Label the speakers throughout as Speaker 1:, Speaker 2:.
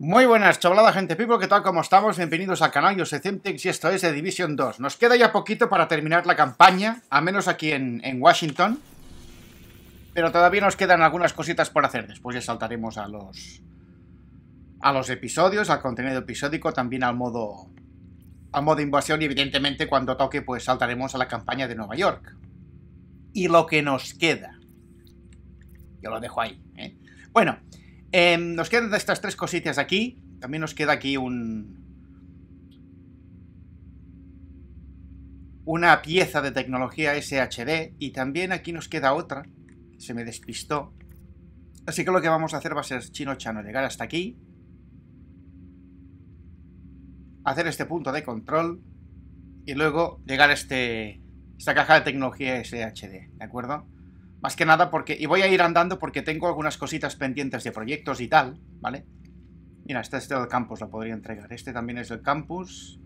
Speaker 1: Muy buenas, chavalada gente people, ¿qué tal? ¿Cómo estamos? Bienvenidos al canal, yo soy Cemtex y esto es de Division 2. Nos queda ya poquito para terminar la campaña, a menos aquí en, en Washington. Pero todavía nos quedan algunas cositas por hacer. Después ya saltaremos a los... A los episodios, al contenido episódico, también al modo... Al modo invasión y evidentemente cuando toque pues saltaremos a la campaña de Nueva York. Y lo que nos queda. Yo lo dejo ahí, ¿eh? Bueno, eh, nos quedan estas tres cositas aquí. También nos queda aquí un... Una pieza de tecnología SHD. Y también aquí nos queda otra. Se me despistó. Así que lo que vamos a hacer va a ser chino chano. Llegar hasta aquí. Hacer este punto de control. Y luego llegar a este... Esta caja de tecnología SHD. ¿De acuerdo? Más que nada porque... Y voy a ir andando porque tengo algunas cositas pendientes de proyectos y tal, ¿vale? Mira, este es del campus, lo podría entregar. Este también es del campus.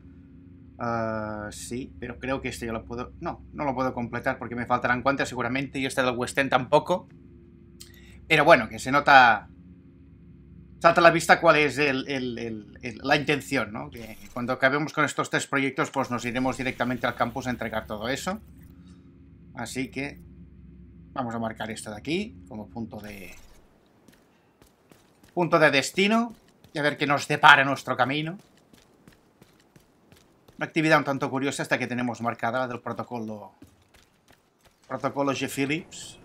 Speaker 1: Uh, sí, pero creo que este yo lo puedo... No, no lo puedo completar porque me faltarán cuantas seguramente. Y este del West End tampoco. Pero bueno, que se nota... Salta a la vista cuál es el, el, el, la intención, ¿no? Que cuando acabemos con estos tres proyectos, pues nos iremos directamente al campus a entregar todo eso. Así que Vamos a marcar esto de aquí como punto de... Punto de destino. Y a ver qué nos depara nuestro camino. Una actividad un tanto curiosa esta que tenemos marcada del protocolo... Protocolo G. Phillips.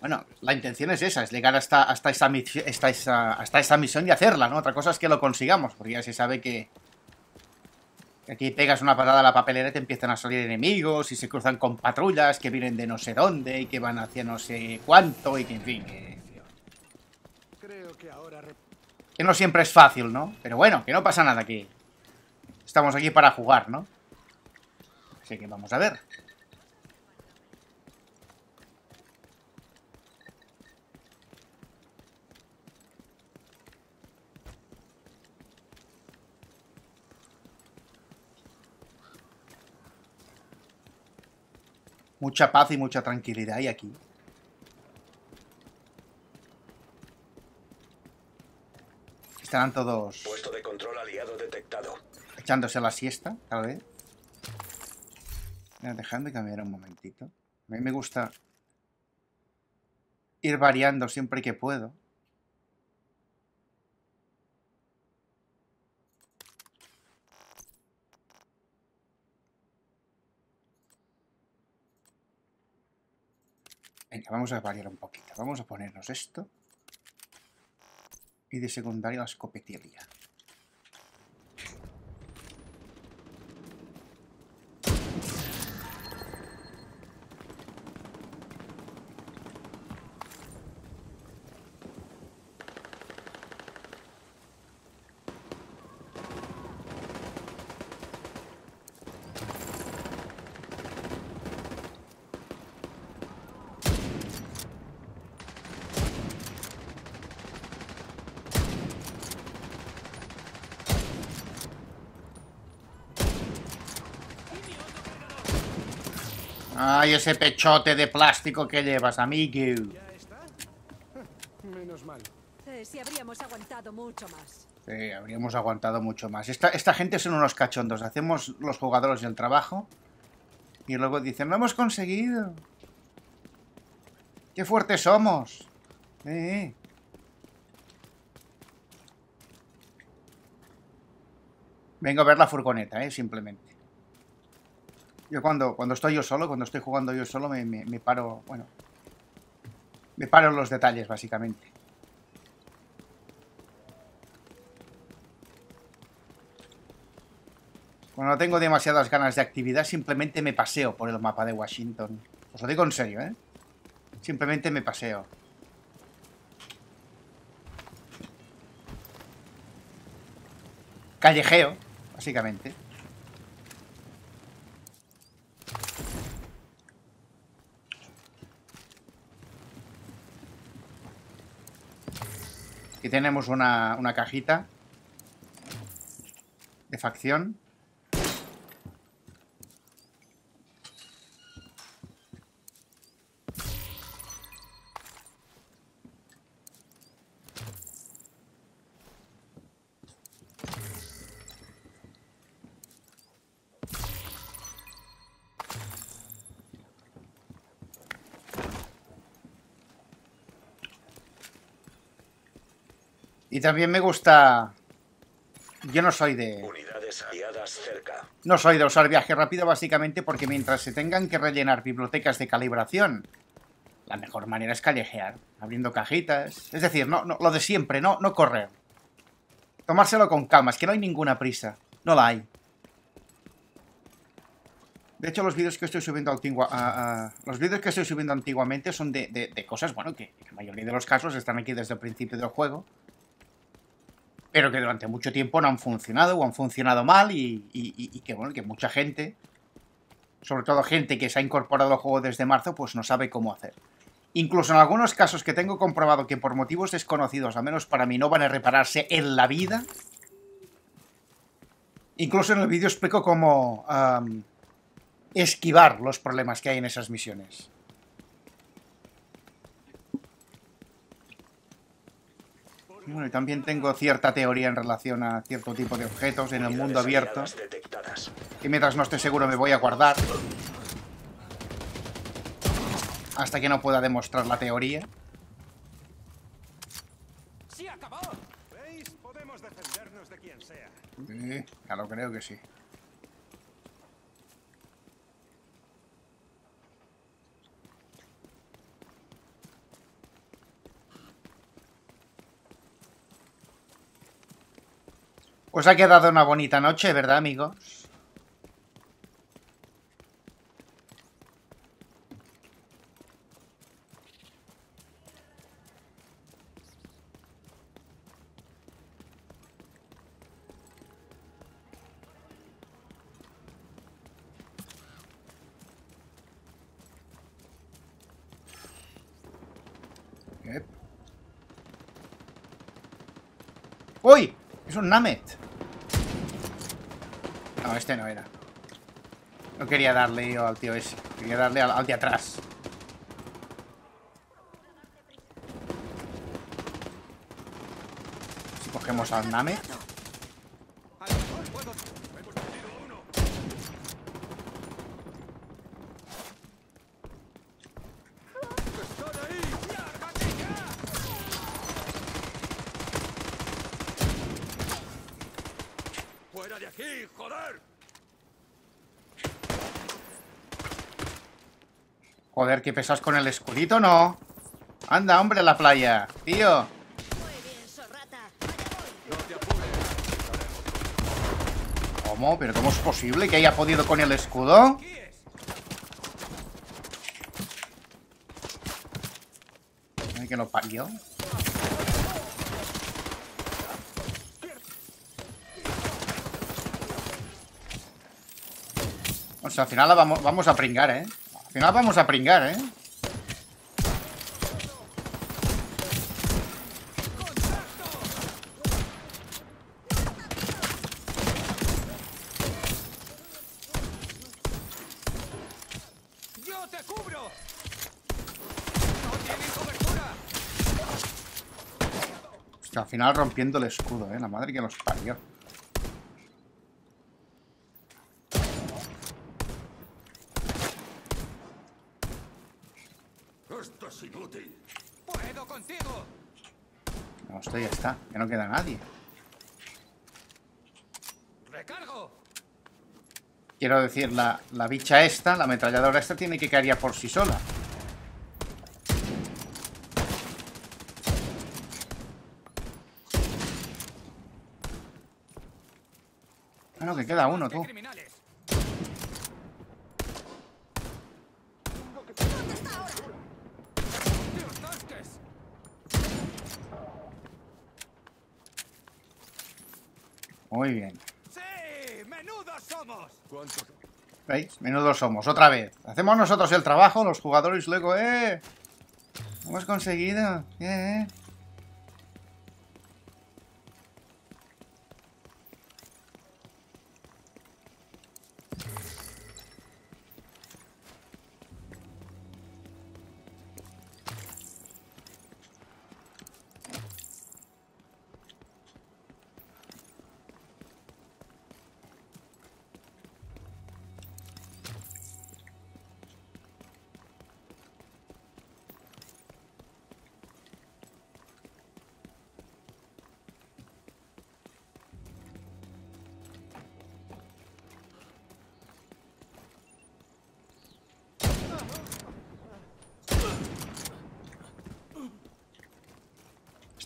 Speaker 1: Bueno, la intención es esa, es llegar hasta, hasta, esa, hasta, esa, hasta esa misión y hacerla, ¿no? Otra cosa es que lo consigamos, porque ya se sabe que Aquí pegas una patada a la papelera y te empiezan a salir enemigos y se cruzan con patrullas que vienen de no sé dónde y que van hacia no sé cuánto y que en fin. Que, que no siempre es fácil, ¿no? Pero bueno, que no pasa nada aquí. Estamos aquí para jugar, ¿no? Así que vamos a ver. Mucha paz y mucha tranquilidad hay aquí. Estarán todos...
Speaker 2: Puesto de control aliado detectado.
Speaker 1: Echándose la siesta, tal vez. Dejadme cambiar un momentito. A mí me gusta ir variando siempre que puedo. Venga, vamos a variar un poquito. Vamos a ponernos esto. Y de secundaria la escopetilla. Ay, ese pechote de plástico que llevas, amigo.
Speaker 3: ¿Ya está? Menos mal.
Speaker 4: Eh, si habríamos aguantado mucho más.
Speaker 1: Sí, habríamos aguantado mucho más. Esta, esta gente son unos cachondos. Hacemos los jugadores el trabajo y luego dicen, lo hemos conseguido. ¡Qué fuertes somos! Eh. Vengo a ver la furgoneta, eh, simplemente. Yo cuando, cuando estoy yo solo, cuando estoy jugando yo solo, me, me, me paro, bueno, me paro los detalles, básicamente. Cuando no tengo demasiadas ganas de actividad, simplemente me paseo por el mapa de Washington. Os lo digo en serio, ¿eh? Simplemente me paseo. Callejeo, básicamente. Aquí tenemos una, una cajita de facción. Y también me gusta... Yo no soy de...
Speaker 2: Unidades aliadas cerca.
Speaker 1: No soy de usar viaje rápido básicamente porque mientras se tengan que rellenar bibliotecas de calibración, la mejor manera es callejear, abriendo cajitas. Es decir, no, no, lo de siempre, no, no correr. Tomárselo con calma, es que no hay ninguna prisa. No la hay. De hecho, los vídeos que estoy subiendo antigua, los vídeos que estoy subiendo antiguamente son de, de- de cosas, bueno, que en la mayoría de los casos están aquí desde el principio del juego. Pero que durante mucho tiempo no han funcionado o han funcionado mal y, que, bueno, que mucha gente, sobre todo gente que se ha incorporado al juego desde marzo, pues no sabe cómo hacer. Incluso en algunos casos que tengo comprobado que por motivos desconocidos, al menos para mí, no van a repararse en la vida. Incluso en el vídeo explico cómo esquivar los problemas que hay en esas misiones. Bueno, y también tengo cierta teoría en relación a cierto tipo de objetos en el mundo abierto, que mientras no esté seguro me voy a guardar. Hasta que no pueda demostrar la teoría.
Speaker 3: Sí,
Speaker 1: ya lo creo que sí. Os ha quedado una bonita noche, ¿verdad, amigos? ¡Uy! Es un Namet. No, este no era. No quería darle yo al tío ese. Quería darle al, al de atrás. Si cogemos al Namet.
Speaker 3: A lo mejor puedo... Hemos perdido uno. ¡Están ahí! ¡Lárgate ya! ¡Fuera de aquí, joder!
Speaker 1: Joder, que pesas con el escudito, ¿no? Anda, hombre, a la playa. Tío. ¿Cómo? ¿Pero cómo es posible que haya podido con el escudo? Ay, que lo parió. O sea, al final vamos, vamos a pringar, ¿eh? Al final vamos a pringar, ¿eh? Al final rompiendo el escudo, ¿eh? La madre que los parió.
Speaker 3: ¡Esto es inútil! ¡Puedo contigo!
Speaker 1: No, esto ya está. Que no queda nadie. Quiero decir, la, la bicha esta, la ametralladora esta, tiene que caer ya por sí sola. Bueno, que queda uno, tú. Muy bien.
Speaker 3: ¡Sí! ¡Menudos somos!
Speaker 1: ¿Veis? Menudos somos. Otra vez. Hacemos nosotros el trabajo, los jugadores luego, ¡eh! Hemos conseguido. ¡Eh!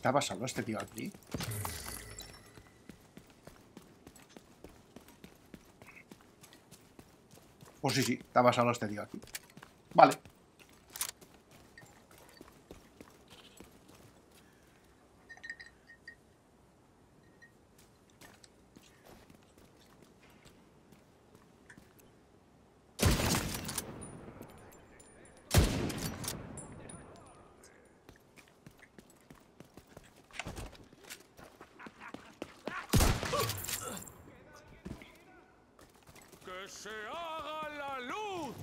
Speaker 1: ¿Estaba solo este tío aquí? Pues sí, sí, estaba solo este tío aquí. Vale.
Speaker 3: ¡Que se haga la luz!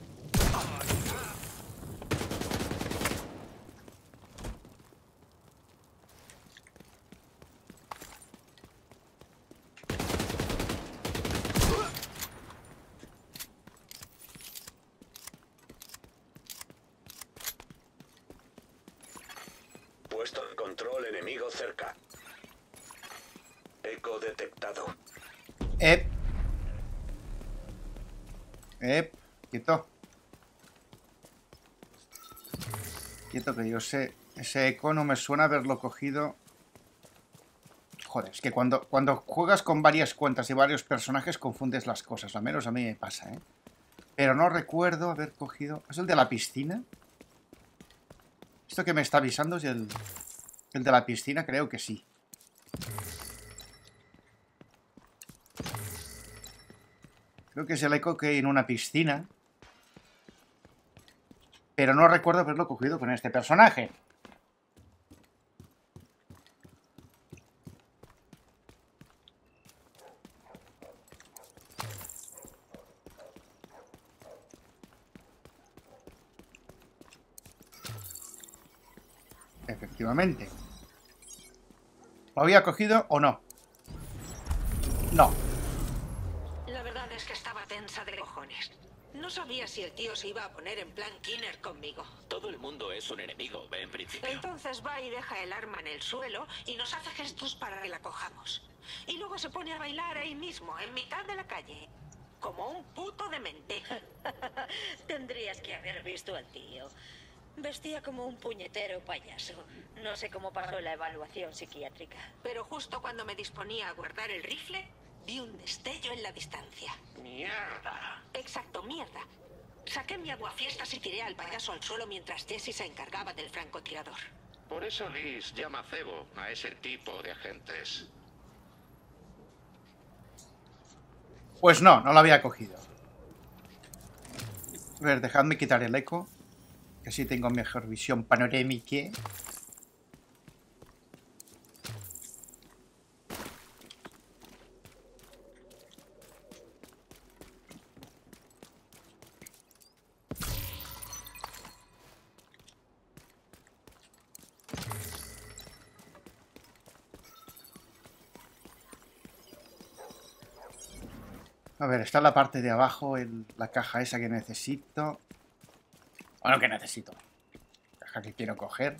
Speaker 2: Puesto de control enemigo cerca. Eco detectado.
Speaker 1: Ep. Ep. Quieto. Quieto que yo sé. Ese eco no me suena haberlo cogido. Joder, es que cuando, cuando juegas con varias cuentas y varios personajes confundes las cosas. Al menos a mí me pasa, ¿eh? Pero no recuerdo haber cogido... ¿Es el de la piscina? Esto que me está avisando es el, el de la piscina, creo que sí. Creo que es el eco que hay en una piscina. Pero no recuerdo haberlo cogido con este personaje. Efectivamente. ¿Lo había cogido o no? No.
Speaker 5: La verdad es que estaba tensa de cojones. No sabía si el tío se iba a poner en plan Kinner conmigo.
Speaker 6: Todo el mundo es un enemigo, en principio.
Speaker 5: Entonces va y deja el arma en el suelo y nos hace gestos para que la cojamos. Y luego se pone a bailar ahí mismo, en mitad de la calle. Como un puto demente.
Speaker 4: Tendrías que haber visto al tío. Vestía como un puñetero payaso. No sé cómo pasó la evaluación psiquiátrica.
Speaker 5: Pero justo cuando me disponía a guardar el rifle, vi un destello en la distancia.
Speaker 6: ¡Mierda!
Speaker 5: Exacto, mierda. Saqué mi aguafiestas y tiré al payaso al suelo mientras Jesse se encargaba del francotirador.
Speaker 6: Por eso Liz llama cebo a ese tipo de agentes.
Speaker 1: Pues no, no lo había cogido. A ver, dejadme quitar el eco. Que así tengo mejor visión panorámica. A ver, está en la parte de abajo, el- la caja esa que necesito. Bueno, que necesito. Caja que quiero coger.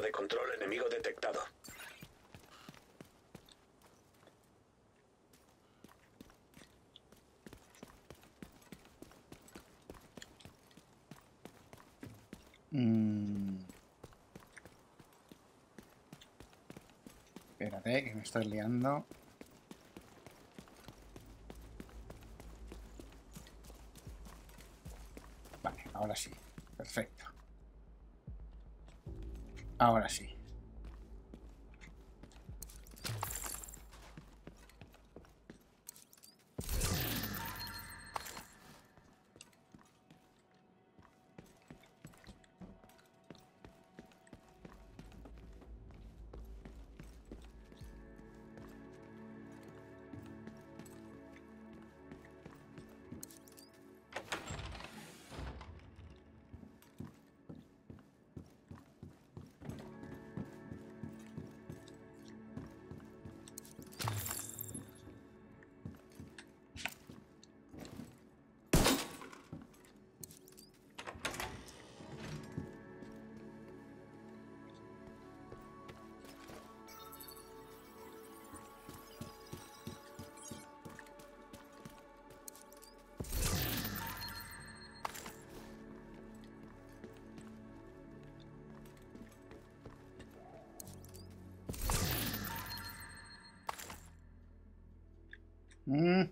Speaker 2: De control enemigo detectado.
Speaker 1: Mm. Espérate, que me estoy liando. Vale, ahora sí. Perfecto. Ahora sí. Mm.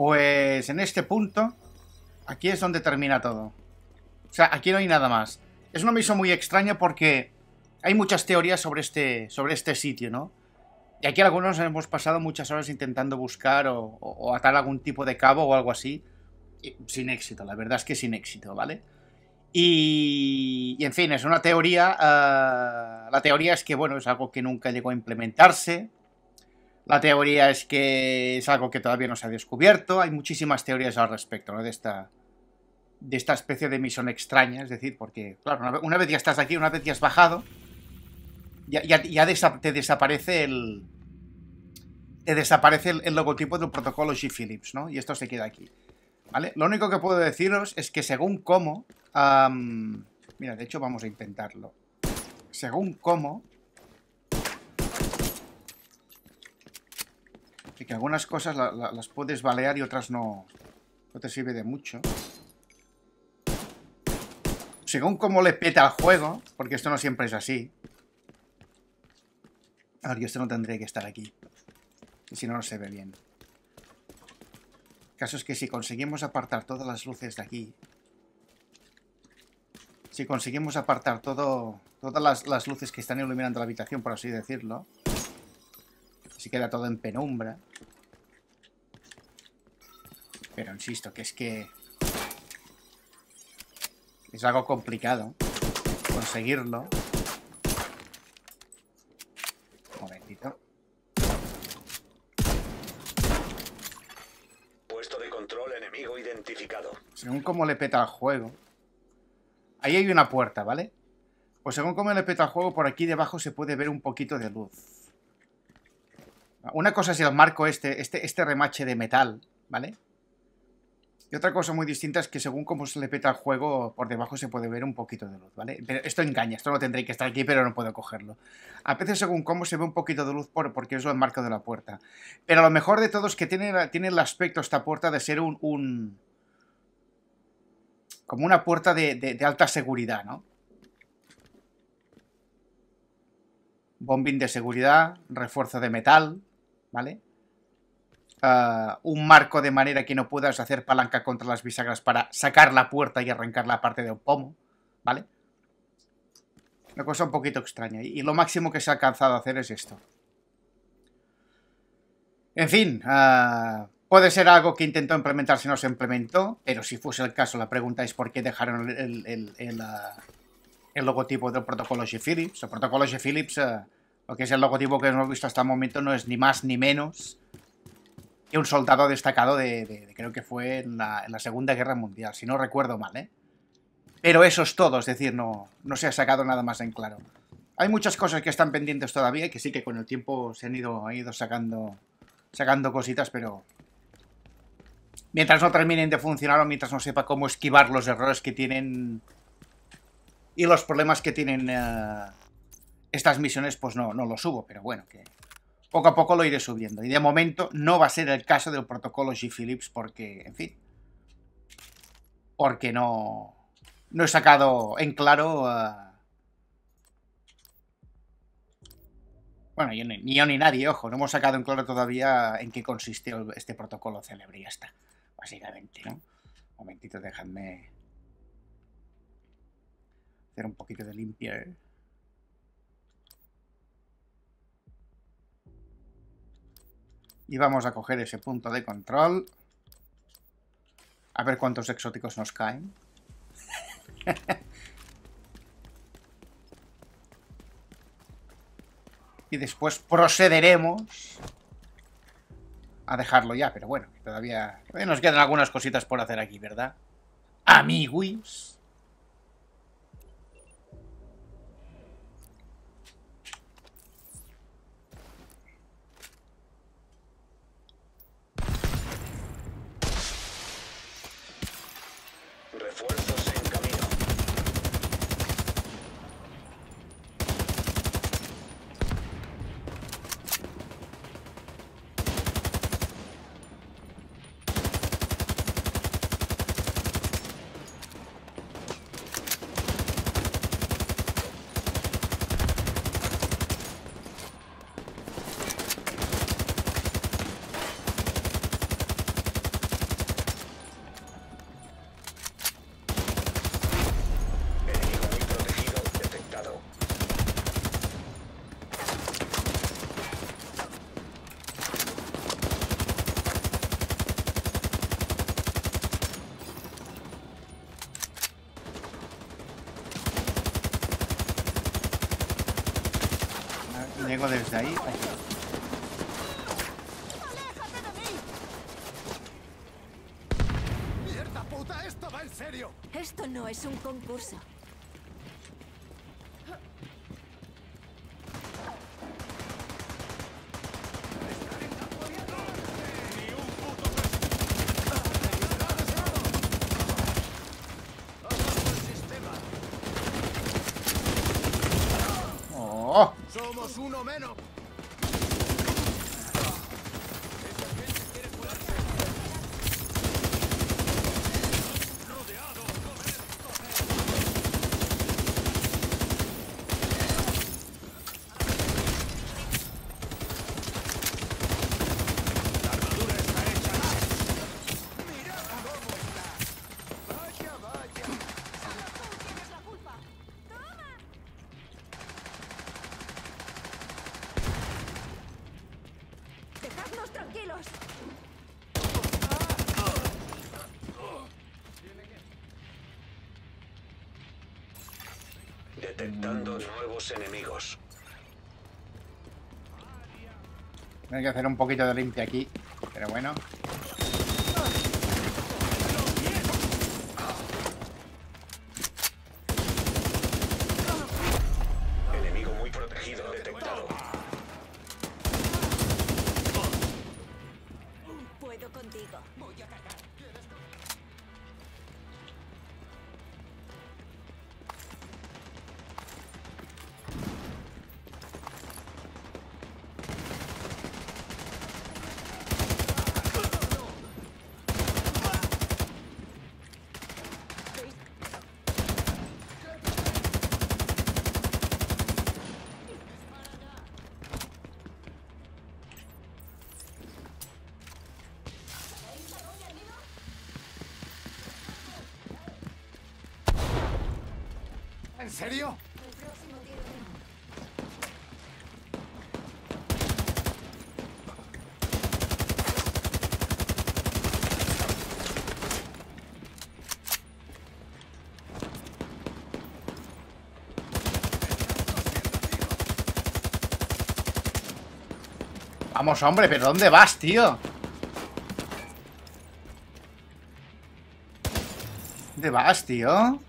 Speaker 1: Pues en este punto, aquí es donde termina todo. O sea, aquí no hay nada más. Es una misión muy extraña porque hay muchas teorías sobre este, sobre este sitio, ¿no? Y aquí algunos hemos pasado muchas horas intentando buscar o, atar algún tipo de cabo o algo así. sin éxito, la verdad es que sin éxito, ¿vale? Y, y, en fin, es una teoría. ah, la teoría es que, bueno, es algo que nunca llegó a implementarse. La teoría es que es algo que todavía no se ha descubierto. Hay muchísimas teorías al respecto, ¿no? De esta, de esta especie de misión extraña. Es decir, porque, claro, una vez, ya estás aquí, una vez ya has bajado, ya, ya, te desaparece el. Te desaparece el, logotipo del protocolo G. Phillips, ¿no? Y esto se queda aquí. ¿Vale? Lo único que puedo deciros es que según cómo. mira, de hecho, vamos a intentarlo. Según cómo. Que algunas cosas la- la- las puedes balear y otras no, no te sirve de mucho. Según cómo le peta al juego, porque esto no siempre es así. A ver, yo esto no tendría que estar aquí. Y si no, no se ve bien. El caso es que si conseguimos apartar todas las luces de aquí, si conseguimos apartar todo, todas las, las luces que están iluminando la habitación, por así decirlo, si queda todo en penumbra. Pero insisto, que es que es algo complicado conseguirlo. Un momentito.
Speaker 2: Puesto de control enemigo identificado.
Speaker 1: Según cómo le peta al juego. Ahí hay una puerta, ¿vale? Pues según cómo le peta al juego, por aquí debajo se puede ver un poquito de luz. Una cosa es el marco este, este, este remache de metal, ¿vale? Y otra cosa muy distinta es que según cómo se le peta al juego, por debajo se puede ver un poquito de luz, ¿vale? Esto engaña, esto no tendré que estar aquí, pero no puedo cogerlo. A veces según cómo se ve un poquito de luz por, porque es el marco de la puerta. Pero lo mejor de todo es que tiene, tiene el aspecto esta puerta de ser un... un como una puerta de, de- de alta seguridad, ¿no? Bombín de seguridad, refuerzo de metal, ¿vale? Ah, un marco de manera que no puedas hacer palanca contra las bisagras para sacar la puerta y arrancar la parte de un pomo, ¿vale? Una cosa un poquito extraña. Y, lo máximo que se ha alcanzado a hacer es esto. En fin, ah, puede ser algo que intentó implementar si no se implementó, pero si fuese el caso, la pregunta es por qué dejaron el, el- el- ah, logotipo del protocolo G. Phillips. El protocolo G. lo que es el logotipo que hemos visto hasta el momento, no es ni más ni menos que un soldado destacado de, creo que fue en la, en la Segunda Guerra Mundial, si no recuerdo mal, ¿eh? Pero eso es todo, es decir, no, no se ha sacado nada más en claro. Hay muchas cosas que están pendientes todavía y que sí que con el tiempo se han ido, han ido sacando, sacando cositas, pero mientras no terminen de funcionar o mientras no sepa cómo esquivar los errores que tienen y los problemas que tienen eh, estas misiones, pues no, no lo subo, pero bueno, que poco a poco lo iré subiendo. Y de momento no va a ser el caso del protocolo G. Phillips porque, en fin, porque no, no he sacado en claro... eh, bueno, ni, yo ni nadie, ojo, no hemos sacado en claro todavía en qué consiste el- este protocolo célebre y ya está, básicamente, ¿no? Un momentito, dejadme hacer un poquito de limpia, ¿eh? Y vamos a coger ese punto de control. A ver cuántos exóticos nos caen. y después procederemos a dejarlo ya, pero bueno, todavía nos quedan algunas cositas por hacer aquí, ¿verdad? Amiguis.
Speaker 7: daí
Speaker 1: ¡Oh!
Speaker 3: ¡Somos uno menos!
Speaker 1: Que hacer un poquito de limpia aquí. Pero bueno.
Speaker 3: Serio?
Speaker 1: Vamos, hombre, pero ¿dónde vas, tío? ¿Dónde vas, tío?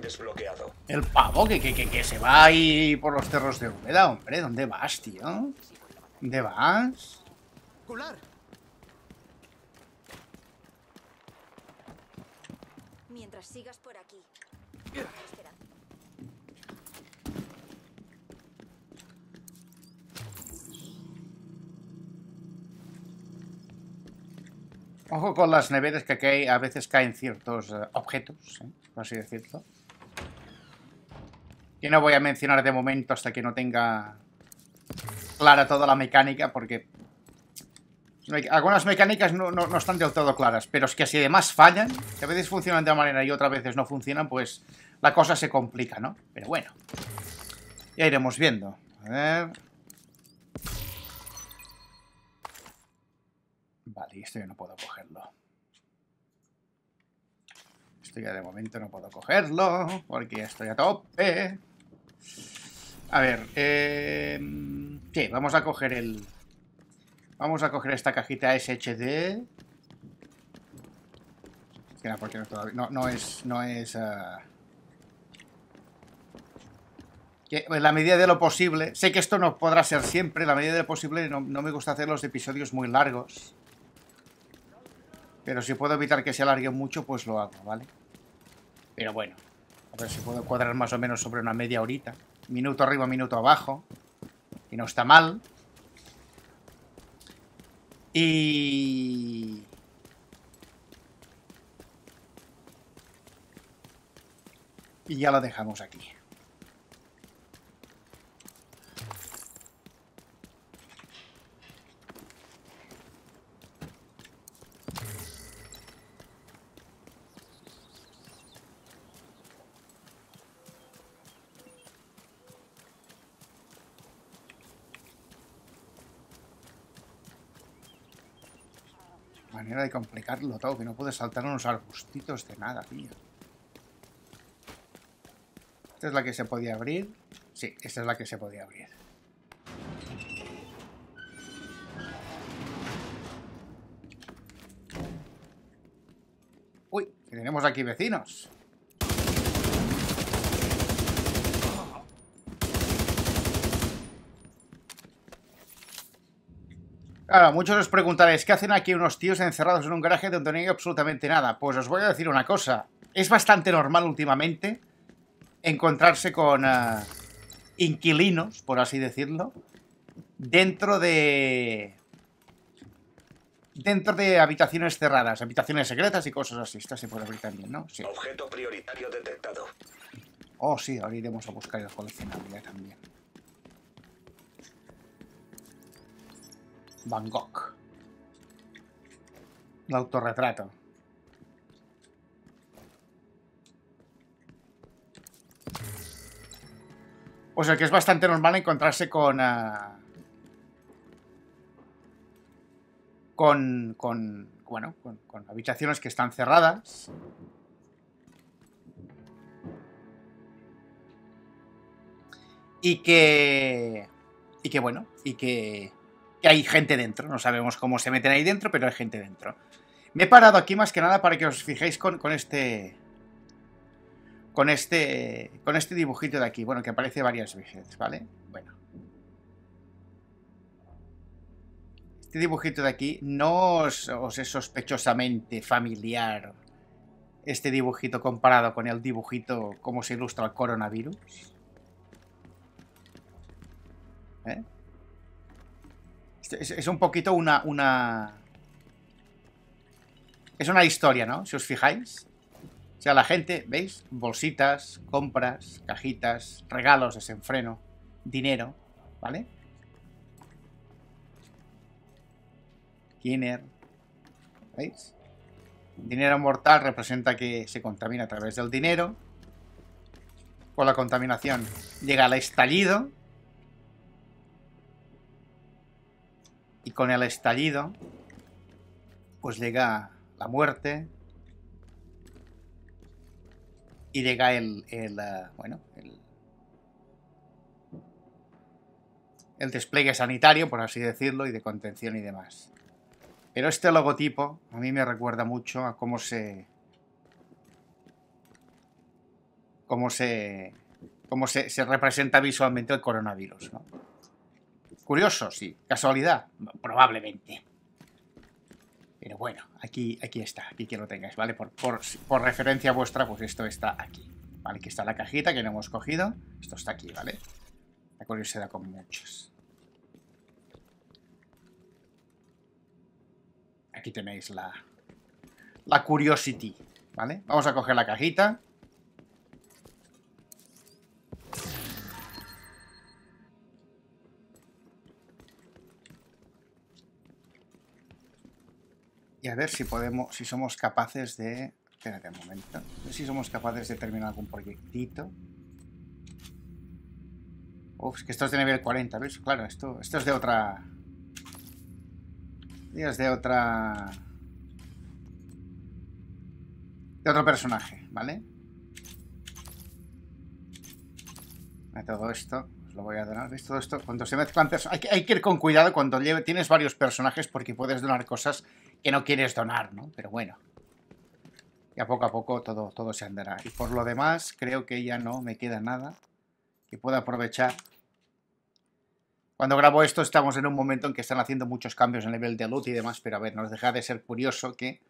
Speaker 2: Desbloqueado.
Speaker 1: El pavo que, que, que, que se va ahí por los cerros de Úbeda, hombre. ¿Dónde vas, tío? ¿Dónde vas?
Speaker 3: ¡Cular!
Speaker 7: Mientras sigas por aquí. Espera.
Speaker 1: Ojo con las neveras que aquí hay- a veces caen ciertos eh, objetos, ¿eh? por así decirlo. Que no voy a mencionar de momento hasta que no tenga clara toda la mecánica, porque algunas mecánicas no, no- están del todo claras, pero es que si además fallan, que a veces funcionan de una manera y otras veces no funcionan, pues la cosa se complica, ¿no? Pero bueno, ya iremos viendo. A ver... Vale, esto ya no puedo cogerlo. Esto ya de momento no puedo cogerlo, porque estoy a tope. A ver, eh, sí, vamos a coger el... Vamos a coger esta cajita SHD. No, porque no, todavía, no, es... No es ah, que en la medida de lo posible, sé que esto no podrá ser siempre, en la medida de lo posible no, no me gusta hacer los episodios muy largos. Pero si puedo evitar que se alargue mucho, pues lo hago, ¿vale? Pero bueno, a ver si puedo cuadrar más o menos sobre una media horita. Minuto arriba, minuto abajo. Y no está mal. Y... Y ya lo dejamos aquí. De complicarlo todo, que no puedes saltar unos arbustitos de nada, tío. ¿Esta es la que se podía abrir? Sí, esta es la que se podía abrir. Uy, que tenemos aquí vecinos. Claro, muchos os preguntaréis, ¿qué hacen aquí unos tíos encerrados en un garaje donde no hay absolutamente nada? Pues os voy a decir una cosa. Es bastante normal últimamente encontrarse con eh, inquilinos, por así decirlo, dentro de... Dentro de habitaciones cerradas, habitaciones secretas y cosas así. Esta se puede abrir también, ¿no? Sí.
Speaker 2: Objeto prioritario detectado.
Speaker 1: Oh, sí, ahora iremos a buscar el coleccionable también. Van Gogh. El autorretrato. O sea que es bastante normal encontrarse con... ah, con, con... Bueno, con, con habitaciones que están cerradas. Y que... Y que bueno, y que, que hay gente dentro. No sabemos cómo se meten ahí dentro, pero hay gente dentro. Me he parado aquí más que nada para que os fijéis con, este... Con este... Con este dibujito de aquí. Bueno, que aparece varias veces, ¿vale? Bueno. Este dibujito de aquí no os, es sospechosamente familiar. Este dibujito comparado con el dibujito como se ilustra el coronavirus. ¿Eh? Es, un poquito una, una... Es una historia, ¿no? Si os fijáis. O sea, la gente, ¿veis? Bolsitas, compras, cajitas, regalos, desenfreno, dinero, ¿vale? Kinner, ¿veis? Dinero mortal representa que se contamina a través del dinero. Con la contaminación llega el estallido. Y con el estallido, pues llega la muerte. Y llega el, eh, bueno, el, el despliegue sanitario, por así decirlo, y de contención y demás. Pero este logotipo a mí me recuerda mucho a cómo se... cómo se... cómo se, se representa visualmente el coronavirus, ¿no? Curioso, sí. Casualidad, probablemente. Pero bueno, aquí, aquí está, aquí que lo tengáis, ¿vale? Por, por, por referencia vuestra, pues esto está aquí. ¿Vale? Aquí está la cajita que no hemos cogido. Esto está aquí, ¿vale? La curiosidad con muchos. Aquí tenéis la, la Curiosity, ¿vale? Vamos a coger la cajita. Y a ver si podemos, si somos capaces de... Espérate un momento. A ver si somos capaces de terminar algún proyectito. Uf, es que esto es de nivel 40, ¿ves? Claro, esto, esto es de otra... Es de otra... De otro personaje, ¿vale? A todo esto lo voy a donar. ¿Veis todo esto? Cuando se mezclan. Hay, que- hay que ir con cuidado cuando lleve- tienes varios personajes porque puedes donar cosas que no quieres donar, ¿no? Pero bueno. Y a poco a poco todo, todo se andará. Y por lo demás, creo que ya no me queda nada que pueda aprovechar. Cuando grabo esto estamos en un momento en que están haciendo muchos cambios en el nivel de loot y demás, pero a ver, nos deja de ser curioso que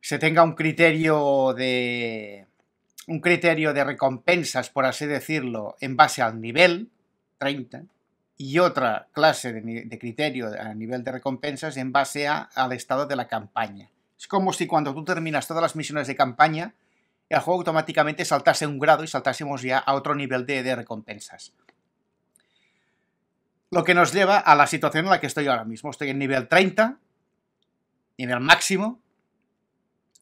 Speaker 1: se tenga un criterio de un criterio de recompensas, por así decirlo, en base al nivel 30 y otra clase de, criterio a nivel de recompensas en base a- al estado de la campaña. Es como si cuando tú terminas todas las misiones de campaña, el juego automáticamente saltase un grado y saltásemos ya a otro nivel de, de recompensas. Lo que nos lleva a la situación en la que estoy ahora mismo. Estoy en nivel 30, nivel máximo,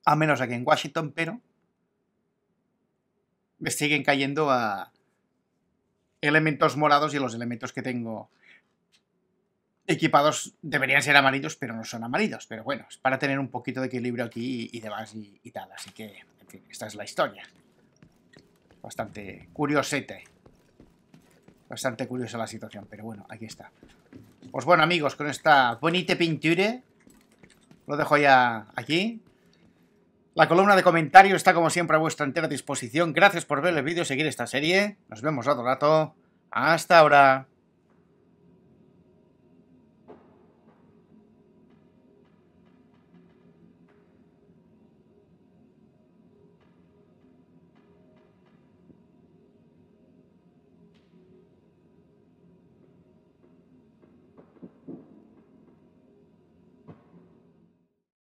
Speaker 1: al menos aquí en Washington, pero me siguen cayendo a elementos morados y los elementos que tengo equipados deberían ser amarillos, pero no son amarillos. Pero bueno, es para tener un poquito de equilibrio aquí y, demás y, y tal. Así que, en fin, esta es la historia. Bastante curiosete. Bastante curiosa la situación, pero bueno, aquí está. Pues bueno, amigos, con esta bonita pintura, lo dejo ya aquí. La columna de comentarios está como siempre a vuestra entera disposición. Gracias por ver el vídeo y seguir esta serie. Nos vemos otro rato. Hasta ahora.